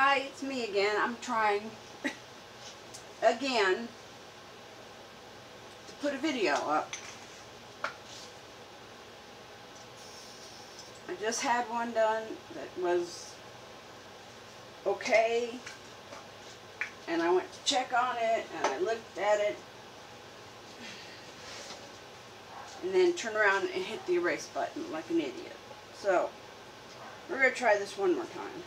Hi, it's me again. I'm trying again to put a video up. I just had one done that was okay and I went to check on it and I looked at it and then turn around and hit the erase button like an idiot. So, we're going to try this one more time.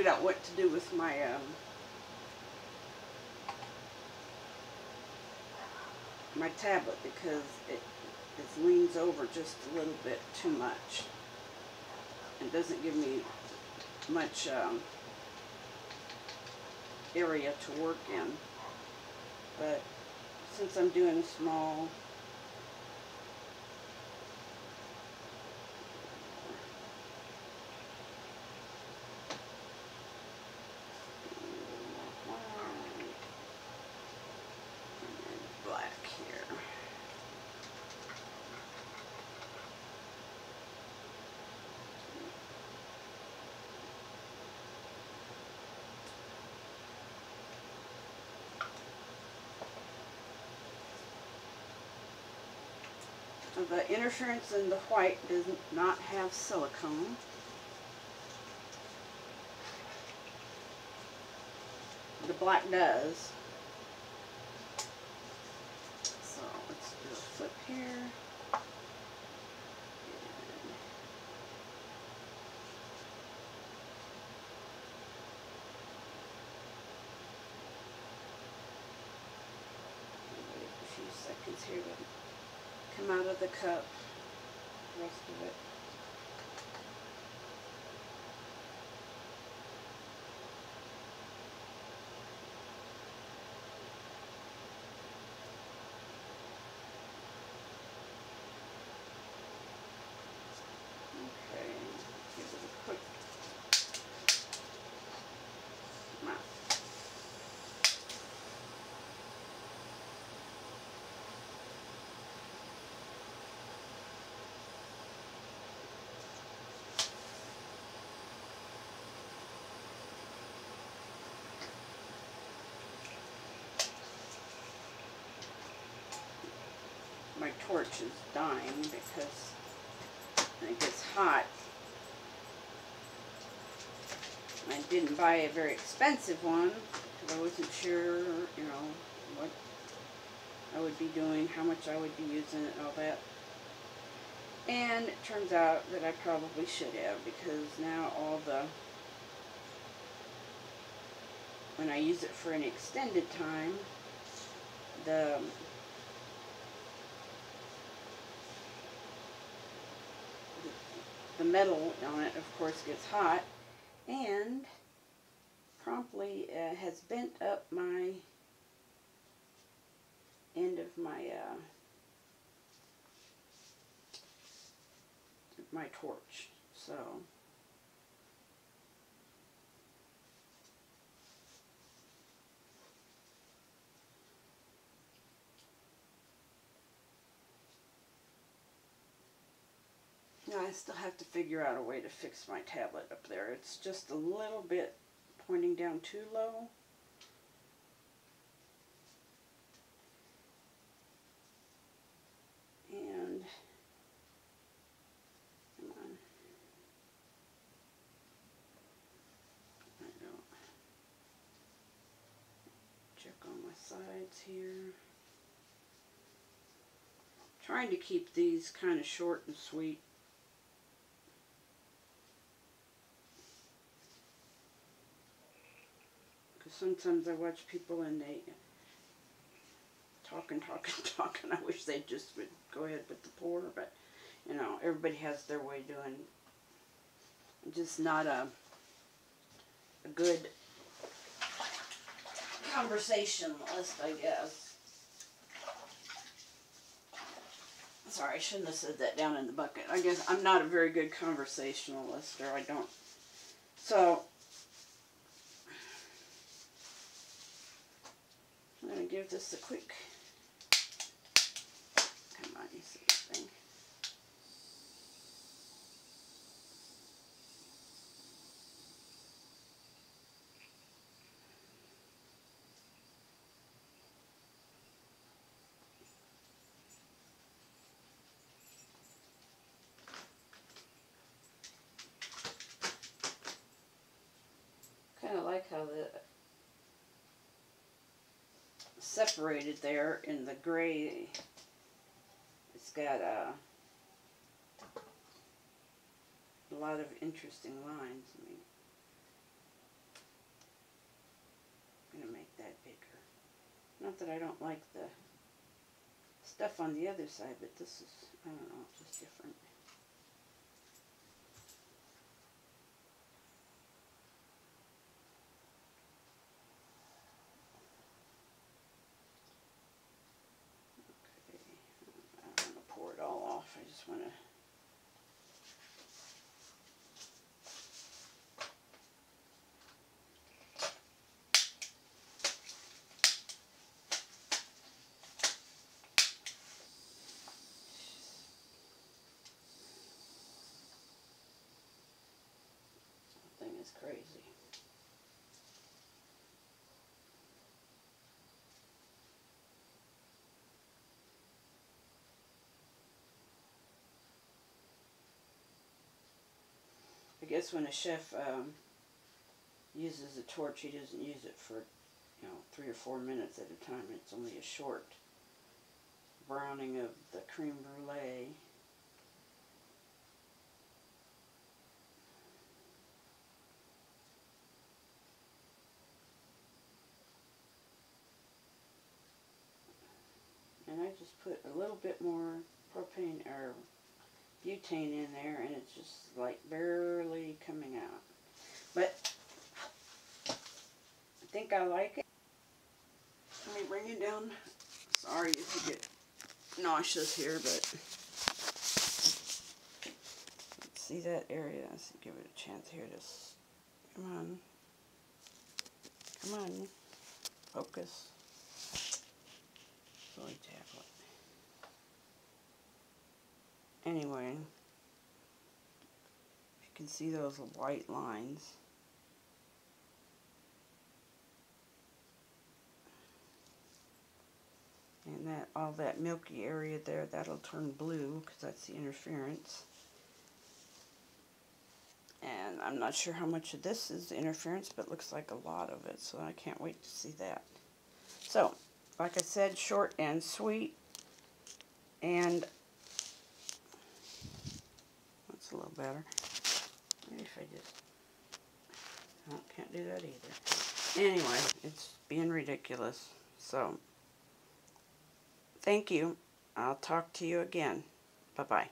Figured out what to do with my um, my tablet because it, it leans over just a little bit too much. It doesn't give me much um, area to work in. But since I'm doing small black here. The interference in the white does not have silicone. The black does. So let's do a flip here. And wait a few seconds here to come out of the cup. The rest of it. Okay, give it a quick mouth. My torch is dying because it gets hot. I didn't buy a very expensive one because I wasn't sure, you know, what I would be doing, how much I would be using it and all that. And it turns out that I probably should have because now all the, when I use it for an extended time, the the metal on it, of course, gets hot and promptly uh, has bent up my end of my uh, my torch. So I still have to figure out a way to fix my tablet up there. It's just a little bit pointing down too low. And come on. I don't check on my sides here. Trying to keep these kind of short and sweet. Sometimes I watch people and they talk and talk and talk, and I wish they just would go ahead with the pour, but you know, everybody has their way doing. Just not a a good conversationalist, I guess. Sorry, I shouldn't have said that down in the bucket. I guess I'm not a very good conversationalist, or I don't. So, I'm going to give this a quick separated there in the gray. It's got a, a lot of interesting lines. I mean, I'm gonna make that bigger. Not that I don't like the stuff on the other side, but this is, I don't know, just different. Okay, I don't want to pour it all off, I just want to crazy. I guess when a chef um, uses a torch, he doesn't use it for, you know, three or four minutes at a time. It's only a short browning of the creme brulee. and I just put a little bit more propane or butane in there and it's just like barely coming out. But I think I like it. Let me bring it down. Sorry if you get nauseous here, but let's see that area. Let's give it a chance here to, come on. Come on. Focus. Really tablet. Anyway, you can see those white lines. And that all that milky area there, that'll turn blue because that's the interference. And I'm not sure how much of this is interference, but looks like a lot of it, so I can't wait to see that. So, like I said, short and sweet. And that's a little better. Maybe if I just, no, can't do that either. Anyway, it's being ridiculous. So, thank you. I'll talk to you again. Bye-bye.